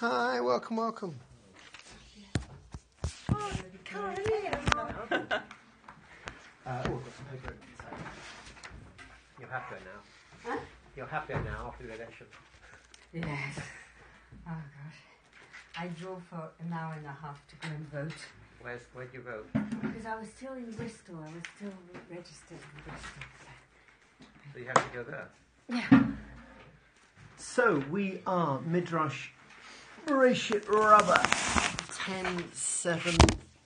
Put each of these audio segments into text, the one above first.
Hi, welcome, welcome. Uh, oh, got some paper. You're happier now. Huh? You're happier now after the election. Yes. Oh gosh. I drove for an hour and a half to go and vote Where's where'd you vote? because I was still in Bristol. I was still registered in Bristol. So you have to go there. Yeah. So we are Midrash Bereshit Rabbah 10 7.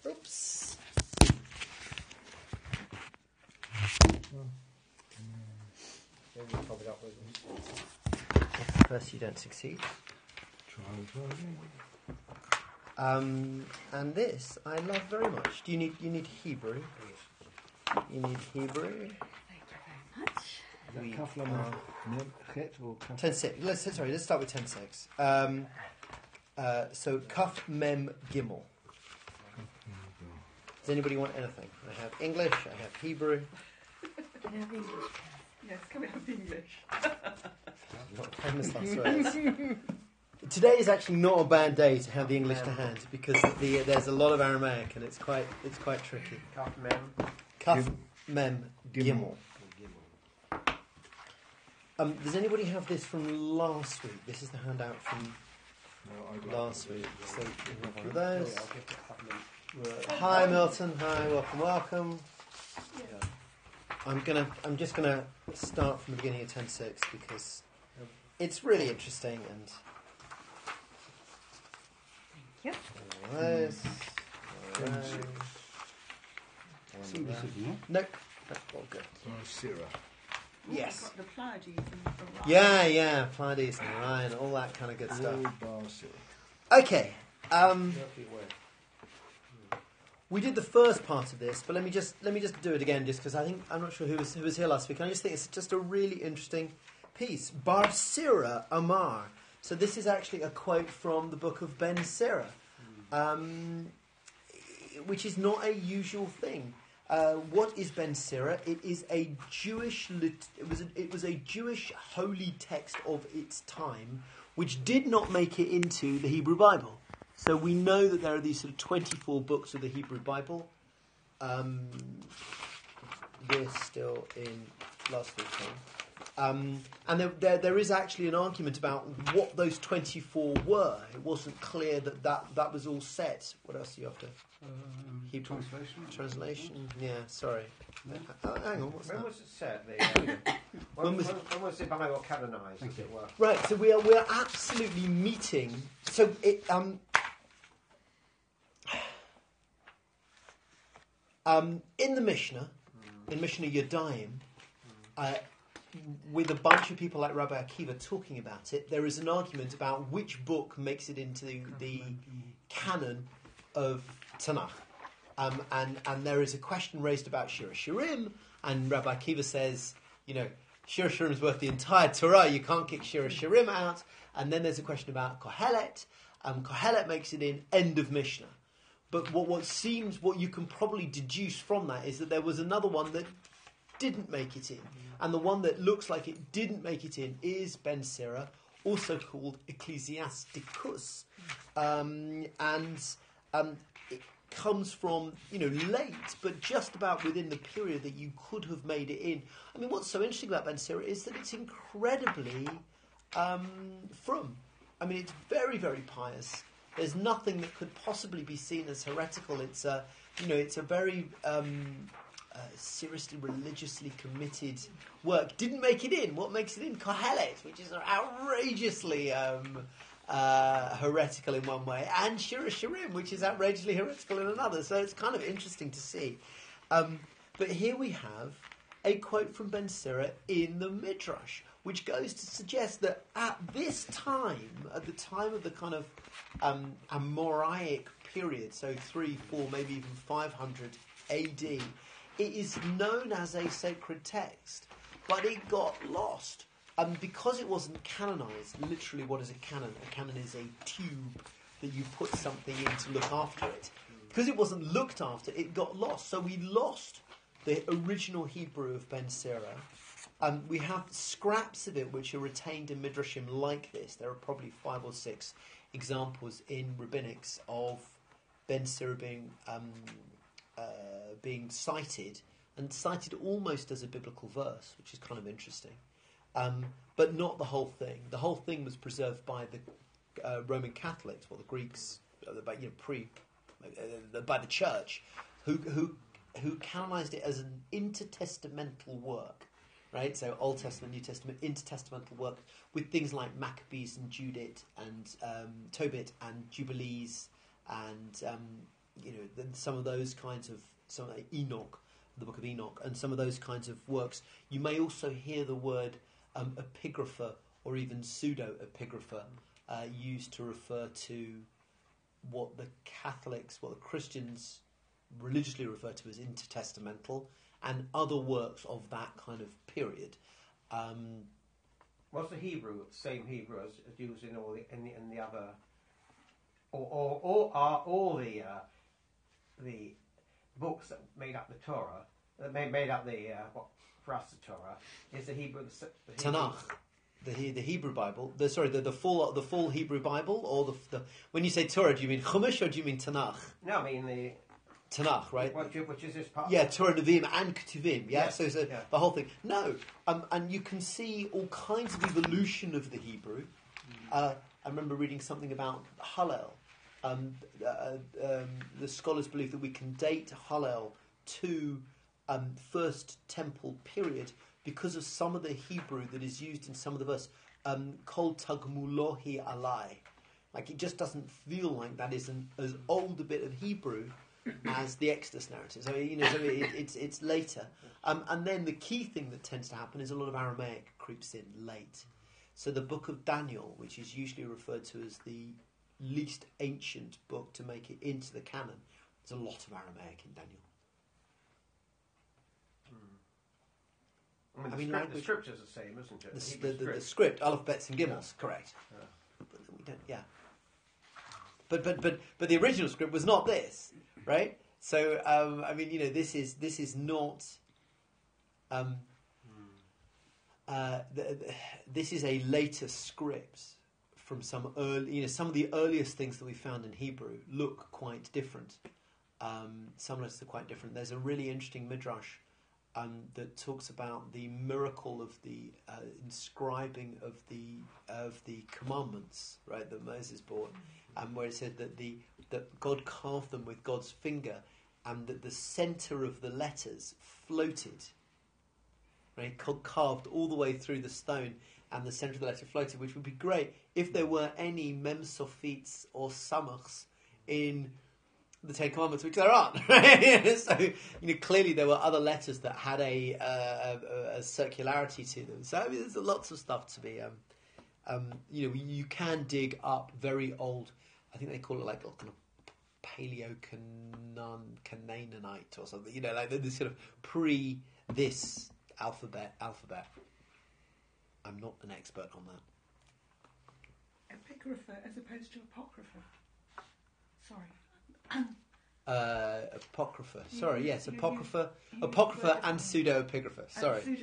Oops. Maybe you probably got with If first you don't succeed. Um, and this I love very much. Do you need you need Hebrew? You need Hebrew. Thank you very much. We are- Mem Chet or Kafla? 10 6. Let's, sorry, let's start with 10 6. Um, uh, so, Kaf Mem Gimel. Does anybody want anything? I have English, I have Hebrew. Can I have English? Yes, can we have English? Not famous last words. Today is actually not a bad day to have the English to hand because the, there's a lot of Aramaic and it's quite it's quite tricky. Kaf Mem. Kaf Mem Gimel. Gimel. Um, does anybody have this from last week? This is the handout from No, I'd like last week. So you have one of Oh, those. yeah, I'll give it Kaf Mem. Hi Milton. Hi, welcome, welcome. I'm gonna. I'm just gonna start from the beginning of ten six because it's really interesting and. Thank All those, all those, 6. all Single that. city, yeah? Nope. That's all good. Oh, Syrah. Yes. Got the Pleiades and Orion. Yeah, yeah. Pleiades and Orion, all that kind of good Oh, stuff. Okay. Um, We did the first part of this, but let me just let me just do it again, just because I think I'm not sure who was who was here last week. I just think it's just a really interesting piece. Bar Sira Amar. So this is actually a quote from the book of Ben Sira, um, which is not a usual thing. Uh, what is Ben Sira? It is a Jewish. Lit- it was a, it was a Jewish holy text of its time, which did not make it into the Hebrew Bible. So we know that there are these sort of 24 books of the Hebrew Bible. Um, we're still in last week's. Um, and there, there, there is actually an argument about what those 24 were. It wasn't clear that that, that was all set. What else are you after? Um, Hebrew. Translation? Translation? Yeah, sorry. Uh, hang on, what's When that? was it set? The, uh, when, When was when, when was the Bible canonised, Thank as you. it were? Right, so we are we are absolutely meeting. So it um um in the Mishnah, in Mishnah Yadayim, uh, with a bunch of people like Rabbi Akiva talking about it, there is an argument about which book makes it into the, canon of Tanakh. Um, and, and there is a question raised about Shir Shirim, and Rabbi Akiva says, you know, Shir Shirim is worth the entire Torah, you can't kick Shir Shirim out. And then there's a question about Kohelet, um, Kohelet makes it in end of Mishnah. But what, what seems, what you can probably deduce from that is that there was another one that didn't make it in. And the one that looks like it didn't make it in is Ben Sira, also called Ecclesiasticus. Um, and um, it comes from, you know, late, but just about within the period that you could have made it in. I mean, what's so interesting about Ben Sira is that it's incredibly um, from. I mean, it's very, very pious. There's nothing that could possibly be seen as heretical. It's a, you know, it's a very um, uh, seriously religiously committed work. Didn't make it in. What makes it in? Kohelet, which is outrageously um, uh, heretical in one way, and Shira Shirim, which is outrageously heretical in another. So it's kind of interesting to see. Um, but here we have a quote from Ben Sira in the Midrash, which goes to suggest that at this time, at the time of the kind of um, Amoraic period, so 3, 4, maybe even 500 AD, it is known as a sacred text, but it got lost. Um, because it wasn't canonized, literally, what is a canon? A canon is a tube that you put something in to look after it. Because it wasn't looked after, it got lost. So we lost the original Hebrew of Ben Sira. Um, we have scraps of it which are retained in midrashim like this. There are probably five or six examples in rabbinics of Ben Sira being um, uh, being cited and cited almost as a biblical verse, which is kind of interesting. Um, but not the whole thing. The whole thing was preserved by the uh, Roman Catholics, well, the Greeks, uh, by, you know, pre, uh, by the Church, who who who canonized it as an intertestamental work, right? So Old Testament, New Testament, intertestamental work with things like Maccabees and Judith and um, Tobit and Jubilees and um, you know the, some of those kinds of some like Enoch, the Book of Enoch, and some of those kinds of works. You may also hear the word um, epigrapha or even pseudo epigrapha uh, used to refer to what the Catholics, what the Christians religiously refer to as intertestamental, and other works of that kind of period. Um, Was the Hebrew the same Hebrew as, as used in all the in the, in the other, or or, or are all the uh, the books that made up the Torah that made, made up the uh, what for us the Torah is the Hebrew the, the Hebrew- Tanakh, the the Hebrew Bible. The sorry, the, the full the full Hebrew Bible, or the, the when you say Torah, do you mean Chumash or do you mean Tanakh? No, I mean the Tanakh, right? Which, which is this part? Yeah, Torah Nevi'im and Ketuvim. Yeah, Yeah, so, so yeah. the whole thing. No, um, and you can see all kinds of evolution of the Hebrew. Uh, I remember reading something about Hallel. Um, uh, um, the scholars believe that we can date Hallel to um, First Temple period because of some of the Hebrew that is used in some of the verse. Um, Kol tagmulohi alai. Like it just doesn't feel like that is an as old a bit of Hebrew as the Exodus narrative. So you know, so it, it's it's later. Um, and then the key thing that tends to happen is a lot of Aramaic creeps in late. So the book of Daniel, which is usually referred to as the least ancient book to make it into the canon, there's a lot of Aramaic in Daniel. I mean, I the, mean, script, the language- script's the same, isn't it? The, the, the, the script. script, alphabets and gimels, correct. Yeah. But we don't, yeah. But but but but the original script was not this, right? So um, I mean, you know, this is this is not. Um, uh, th th this is a later script from some early, you know, some of the earliest things that we found in Hebrew look quite different. Um, some letters are quite different. There's a really interesting midrash um, that talks about the miracle of the uh, inscribing of the of the commandments, right, that Moses brought, um, where it said that the that God carved them with God's finger, and that the center of the letters floated. Right, ca- carved all the way through the stone, and the center of the letter floated, which would be great if there were any mem sophites or samachs in the Ten Commandments, which there aren't. So you know, clearly there were other letters that had a, uh, a, a circularity to them. So I mean, there's lots of stuff to be. Um, um, you know, you can dig up very old. I think they call it like kind of paleo Canaanite or something. You know, like this sort of pre this alphabet alphabet. I'm not an expert on that. Epigrapha as opposed to apocrypha. Sorry. Uh, apocrypha. Sorry, You- yes, you- apocrypha, you apocrypha and pseudo-epigrapha. Sorry. And.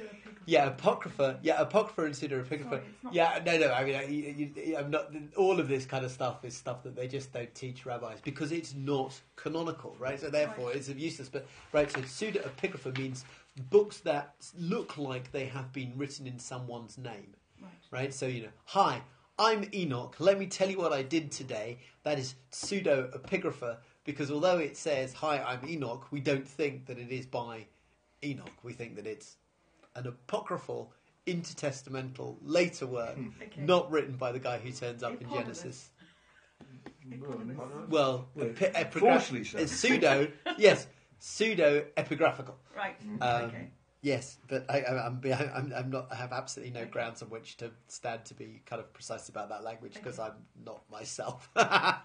Yeah, apocrypha. Yeah, apocrypha and pseudo-epigrapha. Sorry, Yeah, no, no. I mean, I, I'm not. All of this kind of stuff is stuff that they just don't teach rabbis because it's not canonical, right? So therefore, Right. it's of useless. But right, so pseudo-epigrapha means books that look like they have been written in someone's name, Right. right? So you know, hi, I'm Enoch. Let me tell you what I did today. That is pseudo-epigrapha because although it says hi, I'm Enoch, we don't think that it is by Enoch. We think that it's an apocryphal, intertestamental, later work, Okay. not written by the guy who turns up in Genesis. Eponymous. Well, Well, epi- epigra- so. it's pseudo, yes, pseudo epigraphical. Right. Um, okay. Yes, but I, I, I'm, I'm, I'm not. I have absolutely no grounds on which to stand to be kind of precise about that language because Okay. I'm not myself.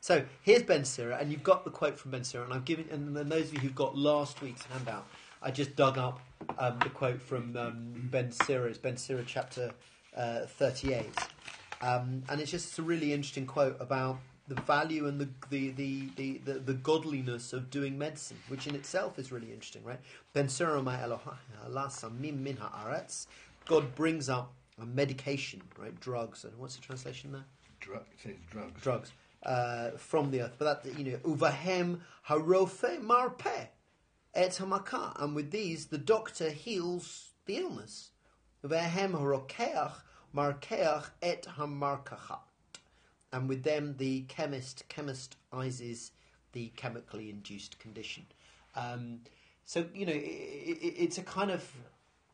so here's Ben Sira, and you've got the quote from Ben Sira, and I've given. And then those of you who've got last week's handout, I just dug up um, the quote from um, Ben Sira. It's Ben Sira chapter uh, 38, um, and it's just a really interesting quote about the value and the the, the, the, the godliness of doing medicine, which in itself is really interesting, right? Ben Surah ma Eloha la min haaretz. God brings up a medication, right? Drugs, and what's the translation there? Dru- it says drugs. drugs uh, from the earth. But that you know, uvahem harofe marpe et hamaka, and with these the doctor heals the illness. Uvahem harokeach markeach et hamarkachat, and with them the chemist chemistizes the chemically induced condition. Um, so you know, i i it's a kind of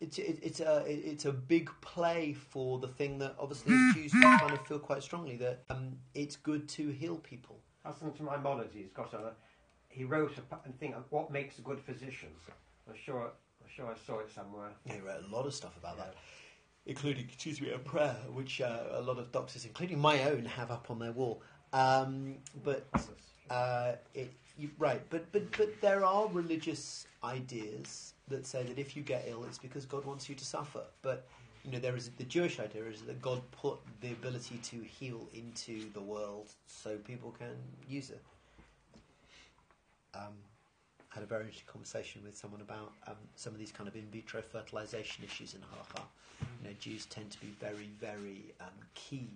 it's it, it's a it's a big play for the thing that obviously as Jews we kind of feel quite strongly that um, it's good to heal people. Hassan to Maimonides he's got a. He wrote a pa- thing on what makes a good physician. I'm sure. I'm sure I saw it somewhere. He wrote a lot of stuff about that, including excuse me a prayer, which uh, a lot of doctors, including my own, have up on their wall. Um, but uh, it, you, right, but but but there are religious ideas that say that if you get ill, it's because God wants you to suffer. But you know, there is the Jewish idea is that God put the ability to heal into the world so people can use it. Um, had a very interesting conversation with someone about um, some of these kind of in vitro fertilization issues in halacha. You know, Jews tend to be very, very um, keen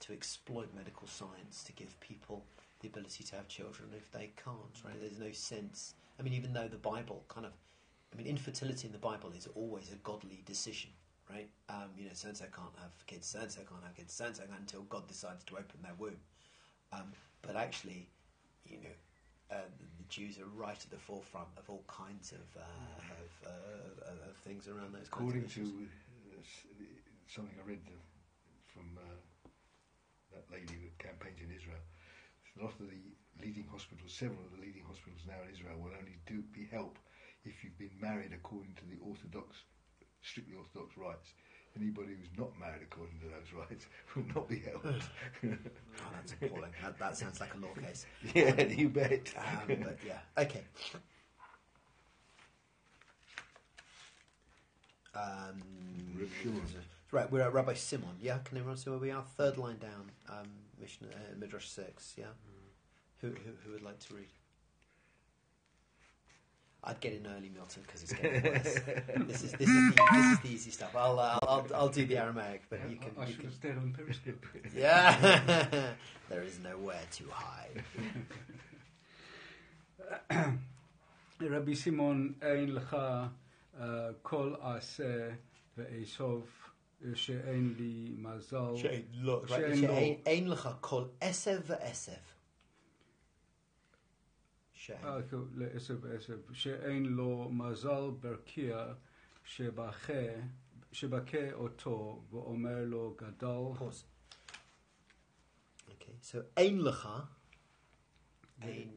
to exploit medical science to give people the ability to have children if they can't. Right? There's no sense. I mean, even though the Bible kind of, I mean, infertility in the Bible is always a godly decision, right? Um, you know, so and so can't have kids, so and so can't have kids, so and so can't until God decides to open their womb. Um, but actually, you know, uh, the, Jews are right at the forefront of all kinds of uh, of, uh, of, of things around those. According to uh, something I read from uh, that lady that campaigns in Israel, a lot of the leading hospitals, several of the leading hospitals now in Israel, will only do be help if you've been married according to the orthodox, strictly orthodox rites. Anybody who's not married according to those rights will not be held. oh, that's appalling. That, that sounds like a law case. yeah, you bet. Um, but yeah, okay. Um, right, we're at Rabbi Simon. Yeah, can everyone see where we are? Third line down, um, Mishnah, uh, Midrash six. Yeah, who, who who would like to read? I'd get in early, Milton, because it's getting worse. this is this is the, this is the easy stuff. I'll uh, I'll, I'll I'll do the Aramaic, but you can I, I you should can have stayed on Periscope. yeah. there is nowhere to hide. רבי שמעון, אין לך uh, כל עשה ואסוף שאין לי מזל. שאין לו, שאין שאין- לו. אין לך כל עשב ועשב. שאין. אה, כאילו, לעשב ועשב, שאין לו מזל ברקיע שבכה, שבכה אותו ואומר לו גדל. Pause. Okay, so ein lecha. Ein,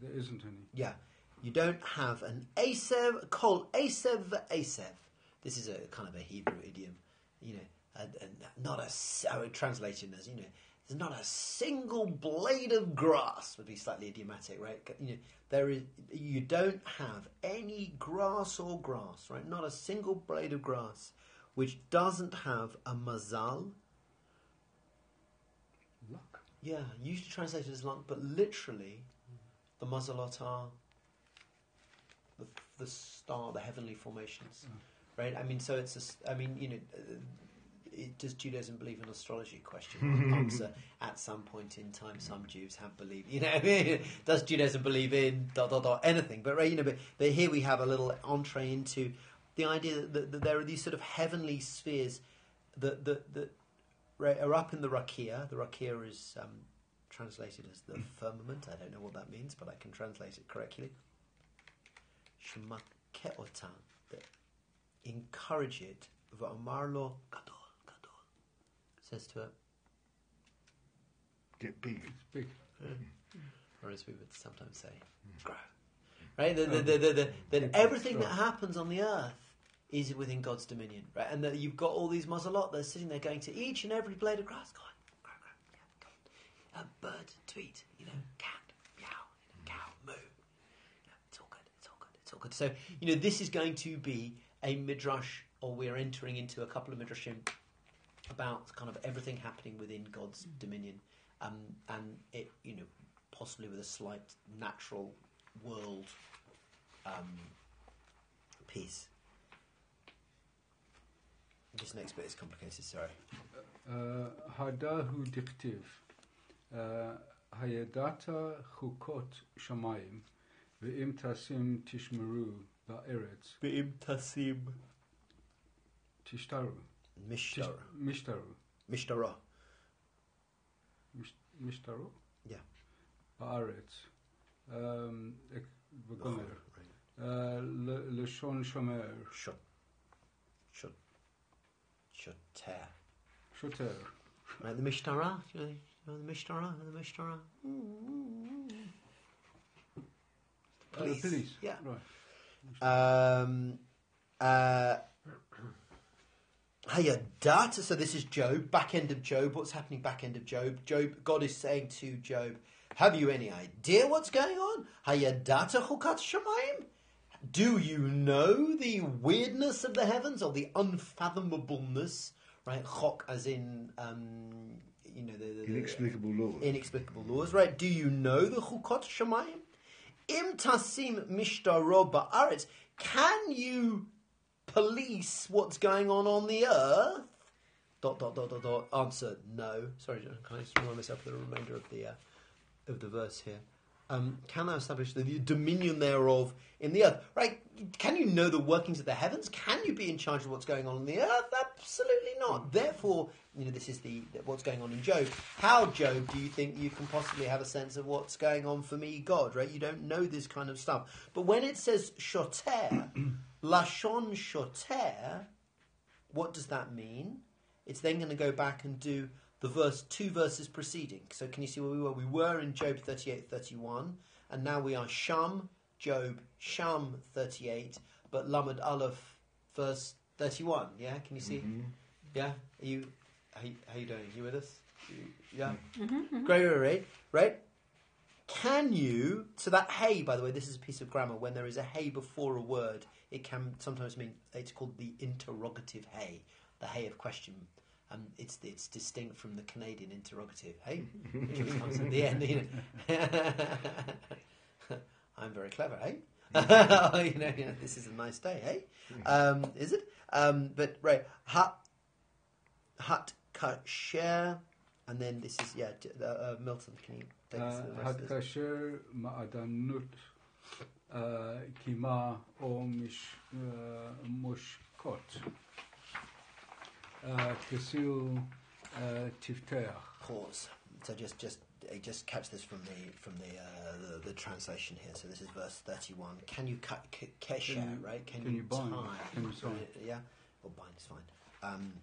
There isn't any. yeah, you don't have an asev kol asev asev. This is a kind of a Hebrew idiom, you know, and, and not a s- I would translate it as you know. there's not a single blade of grass would be slightly idiomatic, right? You know, there is you don't have any grass or grass, right? Not a single blade of grass which doesn't have a mazal, Luck. Yeah, usually translated as luck, but literally, the Mazalot are the, the star, the heavenly formations, right? I mean, so it's a I mean, you know, uh, does Judaism believe in astrology? Question answer. At some point in time, some Jews have believed. You know, I mean, does Judaism believe in dot dot dot anything? But right, you know, but, but here we have a little entree into the idea that, that, there are these sort of heavenly spheres that that that right, are up in the rakia. The rakia is um, translated as the firmament. I don't know what that means, but I can translate it correctly. Shemakeotan, that encourage it. Va'amarlo. Says to it, Get big. It's big. or as we would sometimes say, hmm. grow. Right? The, the, the, the, the, that everything that happens on the earth is within God's dominion. Right? And that you've got all these mazalot that are sitting there going to each and every blade of grass, go on, grow, grow, yeah, go on. A bird, tweet, you know, cat, meow, you know, cow, hmm. moo. You know, it's all good, it's all good, it's all good. So, you know, this is going to be a midrash, or we're entering into a couple of midrashim about kind of everything happening within God's mm. dominion, um, and it you know possibly with a slight natural world um, piece. This next bit is complicated. Sorry. Uh, Hadahu diktiv uh, hayadata chukot shamayim ve'im tasim tishmeru ba'eretz ve'im tasim tishtaru. Mishtar. Mishtaru. Mishtara. Mishtaru? Yeah. Ba'aretz. Um, Begomer. Uh, Lashon Shomer. Shot. Shot. Shoter. Shoter. Right, the Mishtara. You know, you know the Mishtara? The Mishtara? Uh, police. Uh, police. Yeah. Right. Um, uh, Hayadata. So this is Job, back end of Job. What's happening back end of Job? Job. God is saying to Job, "Have you any idea what's going on? Hayadata chukat shamayim." Do you know the weirdness of the heavens or the unfathomableness? Right, chok as in um, you know the, the, the Inexplicable laws. inexplicable laws, right? Do you know the chukot shamayim? Im tasim mishtaro ba'aretz. Can you police what's going on on the earth? Dot dot dot dot dot. Answer: No. Sorry, can I just remind myself of the remainder of the uh, of the verse here? Um, can thou establish the dominion thereof in the earth? Right? Can you know the workings of the heavens? Can you be in charge of what's going on in the earth? Absolutely not. Therefore, you know this is the what's going on in Job. How, Job, do you think you can possibly have a sense of what's going on for me, God? Right? You don't know this kind of stuff. But when it says shoter, lashon shoter, what does that mean? It's then going to go back and do the verse two verses preceding. So can you see where we were? We were in Job 38, 31, and now we are Sham, Job, Sham 38, but Lamed Aleph, verse 31. Yeah, can you see? Mm-hmm. Yeah, are you how, you- how you doing? You with us? You- yeah, mm-hmm. Mm-hmm, great, great, great, right? Can you? So that hey, by the way, this is a piece of grammar. When there is a hey before a word, it can sometimes mean it's called the interrogative hey, the hey of question um, it's it's distinct from the Canadian interrogative, hey, which comes at the end. You know. I'm very clever, hey. you, know, you know, this is a nice day, hey. Um, is it? Um, but right, hat, hat, kasher, and then this is yeah. Uh, uh, Milton, can you take uh, the rest uh, Hat kasher ma'adanut uh, kima omish o uh, mishkot. Kasul uh, Tifteach. Cause. So just just just catch this from the from the, uh, the, the translation here. So this is verse thirty-one. Can you cut k- kesher, right? Can, can you, you bind? Tie? Can you tie? Uh, yeah, or bind is fine. Um,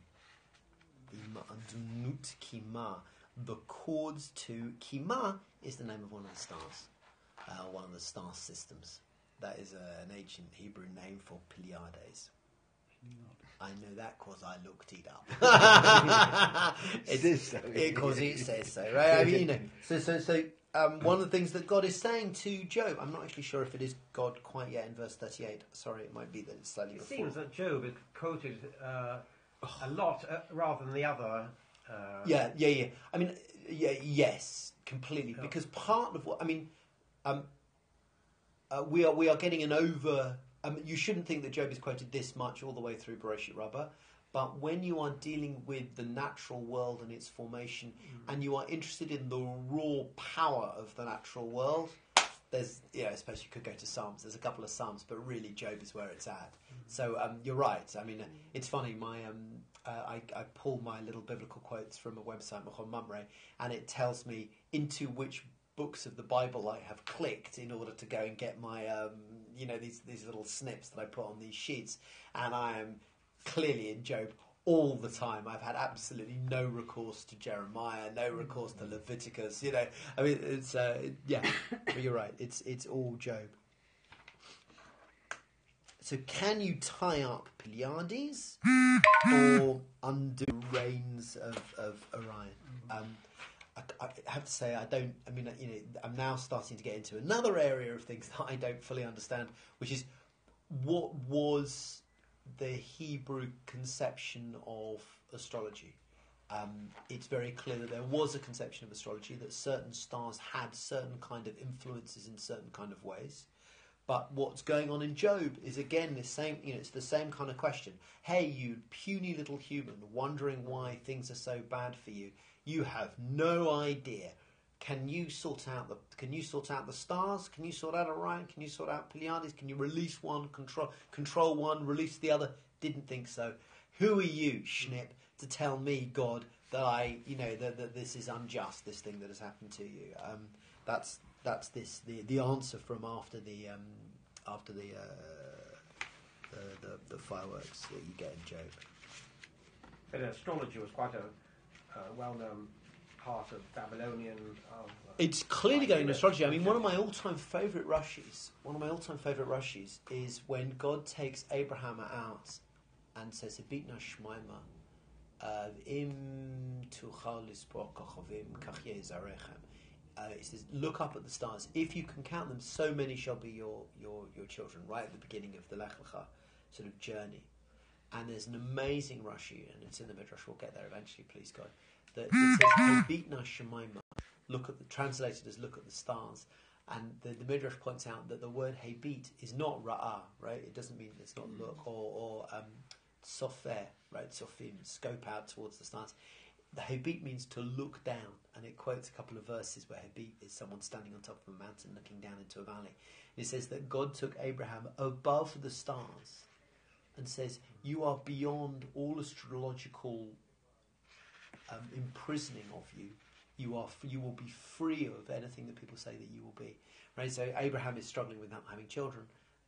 kima, the chords to kima is the name of one of the stars, uh, one of the star systems. That is uh, an ancient Hebrew name for Pleiades. I know that because I looked it up. It says so. Because it says so, right? I mean, you know. So, so, so. Um, one of the things that God is saying to Job, I'm not actually sure if it is God quite yet in verse 38. Sorry, it might be that it's slightly It before. seems that Job is quoted uh, a lot uh, rather than the other. Uh, Yeah, yeah, yeah. I mean, yeah, yes, completely. Yeah. Because part of what I mean, um, uh, we are we are getting an over. Um, you shouldn't think that Job is quoted this much all the way through Bereshit Rabbah, but when you are dealing with the natural world and its formation, and you are interested in the raw power of the natural world, there's yeah, I suppose you could go to Psalms. There's a couple of Psalms, but really Job is where it's at. So um, you're right. I mean, uh, it's funny. My um, uh, I, I pull my little biblical quotes from a website, Machon Mamre, and it tells me into which books of the Bible I have clicked in order to go and get my um, you know these these little snips that I put on these sheets, and I am clearly in Job all the time. I've had absolutely no recourse to Jeremiah, no recourse to Leviticus. You know, I mean, it's uh, yeah. but you're right. It's it's all Job. So, can you tie up Pleiades or undo reigns of, of Orion? Um, I, I have to say, I don't. I mean, you know, I'm now starting to get into another area of things that I don't fully understand, which is what was the Hebrew conception of astrology. um, it's very clear that there was a conception of astrology that certain stars had certain kind of influences in certain kind of ways. But what's going on in Job is again the same. You know, it's the same kind of question. Hey, you puny little human, wondering why things are so bad for you. You have no idea. Can you sort out the? Can you sort out the stars? Can you sort out Orion? Can you sort out Pleiades? Can you release one, control control one, release the other? Didn't think so. Who are you, Schnip, to tell me, God, that I, you know, that, that this is unjust, this thing that has happened to you? Um, that's that's this the the answer from after the um, after the, uh, the the the fireworks that you get in Job. But astrology was quite a uh, well-known part of Babylonian. Of, uh, It's clearly going idea. astrology. I mean, one of my all-time favourite rushes, one of my all-time favourite rushes, is when God takes Abraham out and says, "Habitna shmaima, uh, im tuchal lispo kochovim kach. Uh, He says, "Look up at the stars. If you can count them, so many shall be your your your children." Right at the beginning of the Lech Lecha sort of journey, and there's an amazing Rashi, and it's in the Midrash. We'll get there eventually, please God. That, that says, "Habitna shemaima." look at the translated as look at the stars. And the, the Midrash points out that the word hebit is not ra'ah, right? It doesn't mean it's not look or, or um, sofer, right? Sofim, scope out towards the stars. The hebit means to look down, and it quotes a couple of verses where hebit is someone standing on top of a mountain looking down into a valley. It says that God took Abraham above the stars and says, You are beyond all astrological um, imprisoning of you. You are you will be free of anything that people say that you will be. Right? So abraham is struggling with not having children.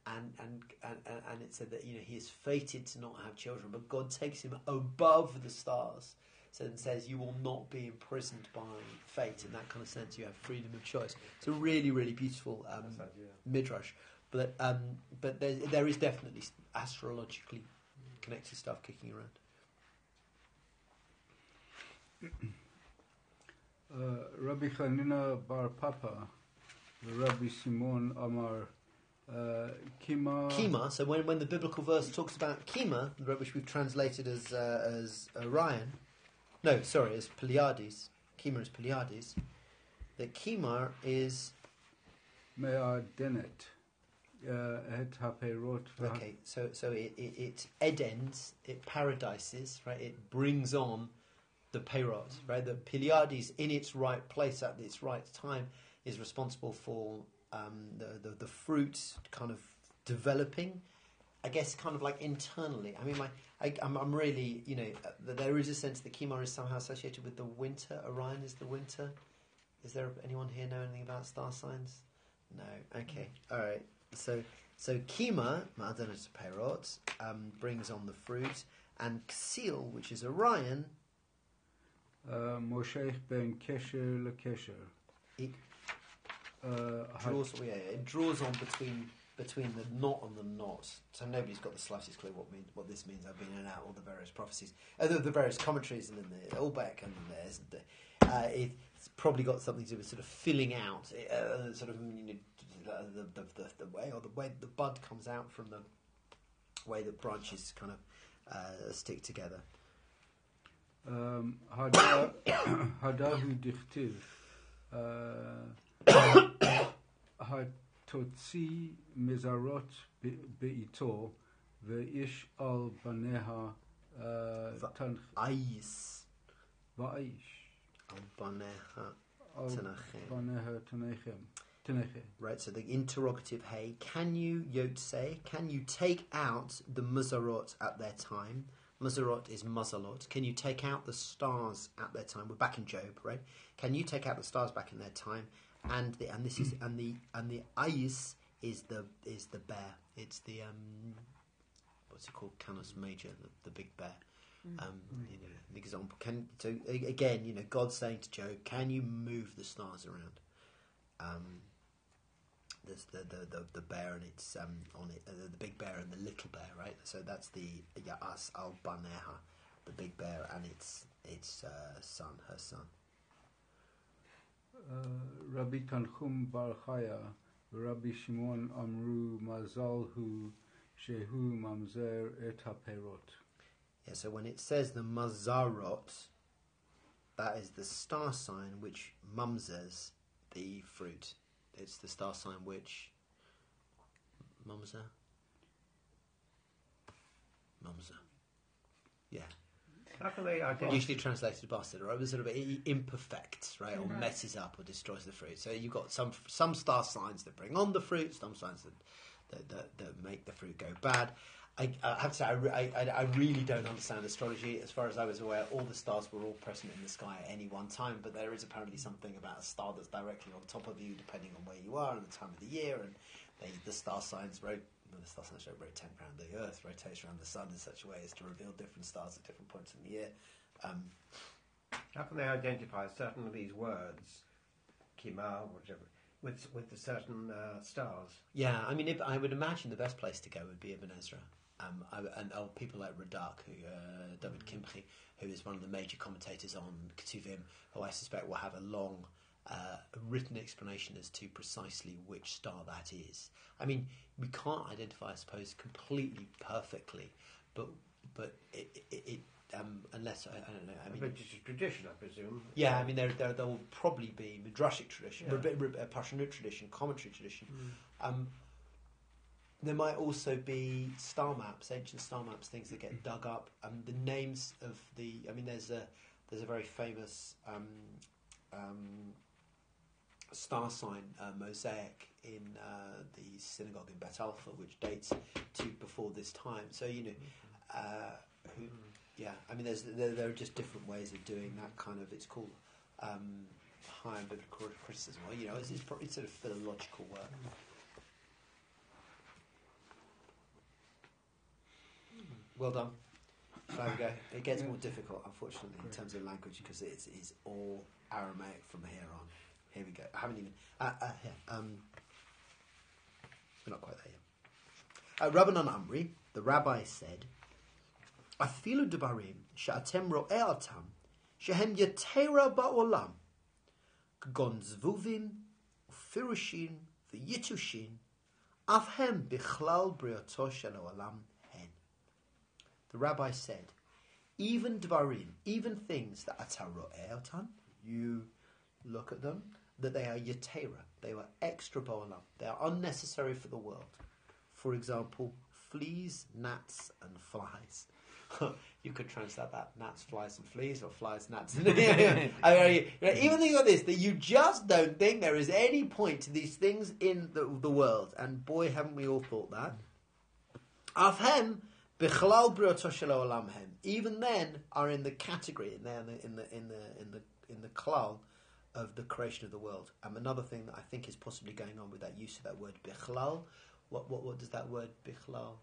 And and and, and and it said that you know he is fated to not have children. But god takes him above the stars so it says you will not be imprisoned by fate. In that kind of sense you have freedom of choice. It's a really really beautiful um, That's that, yeah. midrash. But um, but there, there is definitely astrologically connected stuff kicking around Uh, Rabbi Chanina Bar Papa, Rabbi Simon Amar uh, Kima. Kima. So when, when the biblical verse talks about Kima, which we've translated as uh, as Orion, no, sorry, as Pleiades. Kima is Pleiades. That Kima is Mea Denet. Uh, Haperot. okay. So so it, it, it edens, it paradises, right? It brings on the Perot, right? The Pleiades in its right place at its right time is responsible for um, the, the the fruit kind of developing. I guess kind of like internally. I mean, my, I, I'm, I'm really, you know, uh, there is a sense that Kimar is somehow associated with the winter. Orion is the winter. Is there anyone here know anything about star signs? No. Okay. All right. So, so Kima, Ma'adanas Perot, um, brings on the fruit, and Ksil, which is Orion, uh, Moshe ben Kesher lekesher. It Uh, draws. Yeah, it draws on between between the knot and the knot. So nobody's got the slightest clue what mean, what this means. I've been in and out all the various prophecies, uh, the, the various commentaries, and then the Albeck, and there's the. Uh, it's probably got something to do with sort of filling out, uh, sort of you know, the, the, the, the way or the way the bud comes out from the way that branches kind of uh, stick together. Um, Hada- Hadahu dichtiv. uh, Hatotzi mezarot be- beito ve'ish al baneha uh, Va- tanch Ais va'ish al-baneha al tanachem. baneha tanechem tanechem. Right, so the interrogative, hey, can you, Yot say, can you take out the Mazarot at their time? Mazarot is Mazalot. Can you take out the stars at their time? We're back in Job, right? Can you take out the stars back in their time? And the and this is and the and the Ais is the is the bear. It's the um what's it called? Canis Major, the, the big bear. Um, you know, an example. Can so again, you know, God's saying to Job, "Can you move the stars around?" Um, there's the, the, the, the bear and it's um, on it, uh, the big bear and the little bear, right? So that's the Ya'as al Baneha, the big bear, and its its uh, son, her son. Uh, Rabbi Tanchum Bar Chaya, Rabbi Shimon Amru Mazalhu Shehu Mamzer Et HaPerot. Yeah. So when it says the Mazarot, that is the star sign which mumses the fruit. It's the star sign which mumser, mumser. Yeah, How can they usually translated bastard, right? It was sort of i- imperfect, right, or Right. messes up or destroys the fruit. So you've got some some star signs that bring on the fruit, some signs that that, that, that make the fruit go bad. I, I have to say, I, re- I, I- really don't understand astrology. As far as I was aware, all the stars were all present in the sky at any one time, but there is apparently something about a star that's directly on top of you, depending on where you are and the time of the year. And they, the star signs rot- well, the star signs don't rotate around the Earth, rotates around the sun in such a way as to reveal different stars at different points in the year. Um, How can they identify certain of these words, kima, whatever, with with the certain uh, stars? Yeah, I mean, if, I would imagine the best place to go would be Ibn Ezra. Um, I, and oh, people like Radak, who, uh, David Kimchi, who is one of the major commentators on Ketuvim, who I suspect will have a long uh, written explanation as to precisely which star that is. I mean, we can't identify, I suppose, completely perfectly, but but it, it, it um, unless I, I don't know. I mean, But it's a tradition, I presume. yeah, I mean, there, there, there will probably be midrashic tradition, Yeah. yeah. uh, Parshanut tradition, commentary tradition. Um, there might also be star maps, ancient star maps, things that get dug up. Um, the names of the, I mean, there's a there's a very famous um, um, star sign uh, mosaic in uh, the synagogue in Bet Alpha, which dates to before this time. So you know, uh, who, yeah, I mean, there's there, there are just different ways of doing that kind of. It's called um, higher biblical criticism. Well, you know, it's, it's sort of philological work. Well done. We go. It gets more difficult, unfortunately, in terms of language because it's, it's all Aramaic from here on. Here we go. I haven't even. Uh, uh, um, we're not quite there yet. Uh, Rabbanan Amri, the rabbi said, Afilu debarim she'atem ro'e'atam shehem yetera ba'olam kgon zvuvim ufirushin v'yitushin afhem bichlal briato shel olam. The rabbi said, even dvarim, even things that are ro'e'atam, you look at them, that they are yetera, they are extra ba'olam, they are unnecessary for the world. For example, fleas, gnats, and flies. you could translate that gnats, flies, and fleas, or flies, gnats. I mean, even think of this that you just don't think there is any point to these things in the, the world. And boy, haven't we all thought that. Afhem, bichlal briyoto shel. Even then, are in the category in the in the in the in the in the klal of the creation of the world. Um, another thing that I think is possibly going on with that use of that word bichlal. What what what does that word bichlal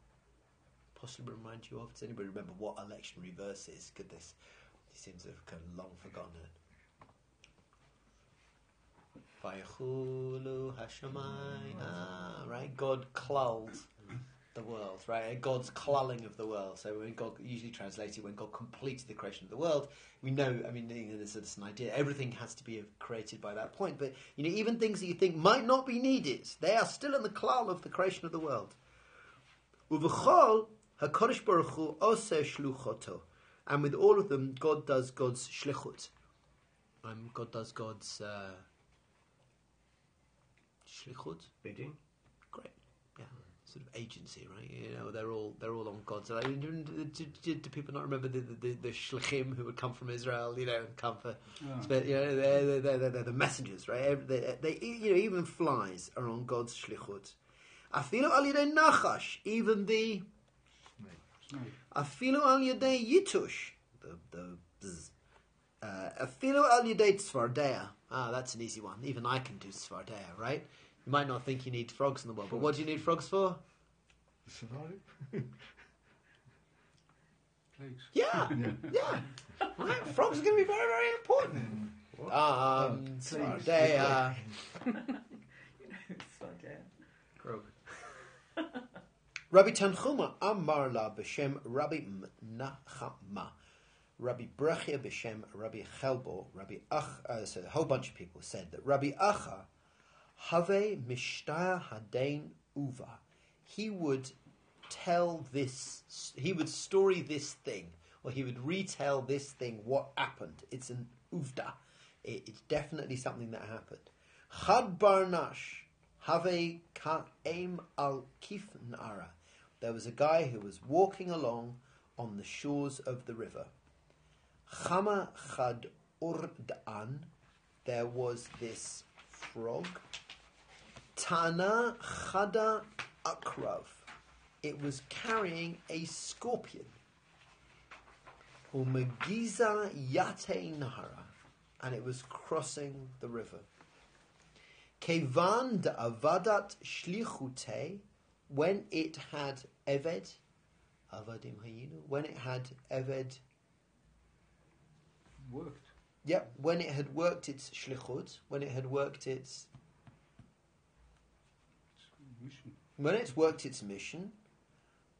possibly remind you of? Does anybody remember what a lectionary verse is? Could this? He seems to have kind of long forgotten it. Right. God clulled the world, right? God's clulling of the world. So when God usually translated when God completed the creation of the world, we know. I mean, there's, there's an idea. Everything has to be created by that point. But you know, even things that you think might not be needed, they are still in the klal of the creation of the world. And with all of them, God does God's shlichut. Um, God does God's uh, shlichut. Bidding. Sort of agency, right? You know, they're all they're all on God's. Like, do, do, do, do people not remember the, the, the shlichim who would come from Israel? You know, and come for, Yeah. but, you know, they're, they're, they're, they're the messengers, right? They, they, you know, even flies are on God's shlichut. Afilu al yedei nachash, even the. Afilu al yedei yitush, the the. Uh, Afilu al yedei tzvardea. Ah, that's an easy one. Even I can do tzvardea, right? You might not think you need frogs in the world, but what do you need frogs for? Survive? Plagues. Yeah, yeah. Right? Frogs are going to be very, very important. Um, tzvardea. You know, it's like, yeah. Croak. Rabbi Tanchuma Amar la b'shem Rabbi Nachama. Rabbi Brachia b'shem Rabbi Chelbo. Rabbi Ach. Uh, so a whole bunch of people said that Rabbi Acha have mishtaya hadain uva. He would tell this. He would story this thing. or he would retell this thing, what happened. It's an uvda. It, it's definitely something that happened. Chad Barnash, have ka'em al kifnara. There was a guy who was walking along on the shores of the river. Chama chad urdan. There was this frog. Tana chada akrav. It was carrying a scorpion. Umegiza yate nahara. And it was crossing the river. Kevan de avadat shlichute. When it had eved, avadim hayinu. When it had eved, Worked. yep. When it had worked its shlichut, when it had worked its Mission. When it's worked its mission,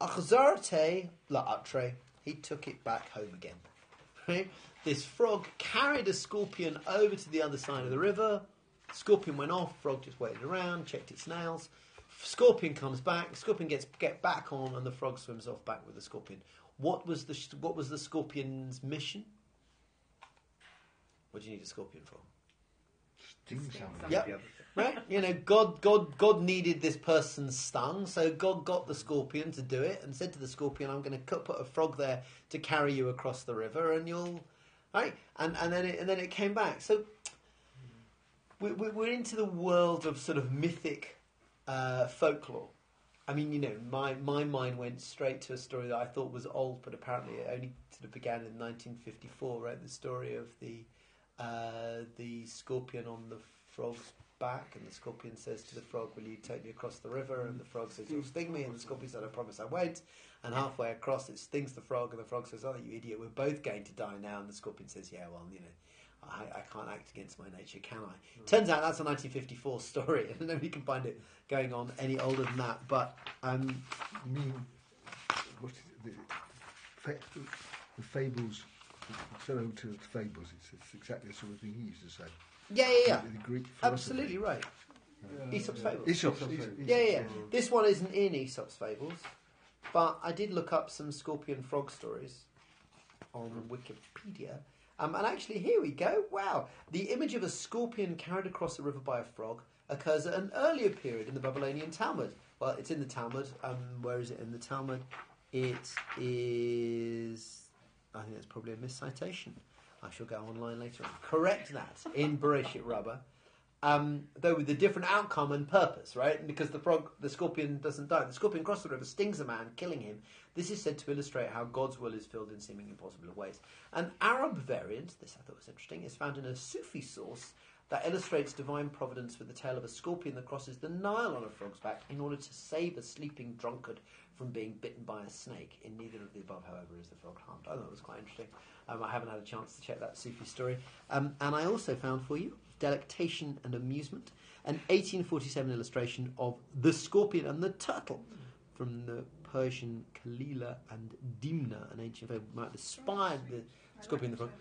Achzarte la'atre, he took it back home again. This frog carried a scorpion over to the other side of the river. Scorpion went off. Frog just waited around, checked its nails. Scorpion comes back. Scorpion gets get back on, and the frog swims off back with the scorpion. What was the what was the scorpion's mission? What do you need a scorpion for? Sting Sting. Yep. Right? You know, God, God, God needed this person stung, so God got the scorpion to do it and said to the scorpion, "I'm going to put a frog there to carry you across the river, and you'll." Right? And and then it, and then it came back. So we, we, we're into the world of sort of mythic uh, folklore. I mean, you know, my, my mind went straight to a story that I thought was old, but apparently it only sort of began in 1954. Right, the story of the uh, the scorpion on the frog's back, and the scorpion says to the frog, "Will you take me across the river?" And the frog says, "You'll sting me," and the scorpion said, "I promise I won't." And halfway across, it stings the frog, and the frog says, "Oh, you idiot! We're both going to die now." And the scorpion says, "Yeah, well, you know." I, I can't act against my nature, can I? Turns out that's a 1954 story, and nobody can find it going on any older than that. But um, mean, what is it? The, the fables, the fellow who fables, it's, it's exactly the sort of thing he used to say. yeah, yeah, yeah, The, the Greek absolutely right. Aesop's Fables. Aesop's, Aesop's Aesop- Fables. Yeah, yeah, yeah. This one isn't in Aesop's Fables, but I did look up some scorpion frog stories on Wikipedia. Um, and actually, here we go. Wow. The image of a scorpion carried across a river by a frog occurs at an earlier period in the Babylonian Talmud. Well, it's in the Talmud. Um, where is it in the Talmud? It is. I think that's probably a miscitation. I shall go online later on. Correct that in Bereshit Rabbah, um, though with a different outcome and purpose, right? Because the frog, the scorpion doesn't die. The scorpion crosses the river, stings a man, killing him. This is said to illustrate how God's will is filled in seeming impossible ways. An Arab variant, this I thought was interesting, is found in a Sufi source that illustrates divine providence with the tale of a scorpion that crosses the Nile on a frog's back in order to save a sleeping drunkard from being bitten by a snake. In neither of the above, however, is the frog harmed. I thought it was quite interesting. Um, I haven't had a chance to check that Sufi story. Um, and I also found for you Delectation and Amusement, an 1847 illustration of the scorpion and the turtle from the Persian Kalila and Dimna, an ancient fable might inspired the scorpion and the frog.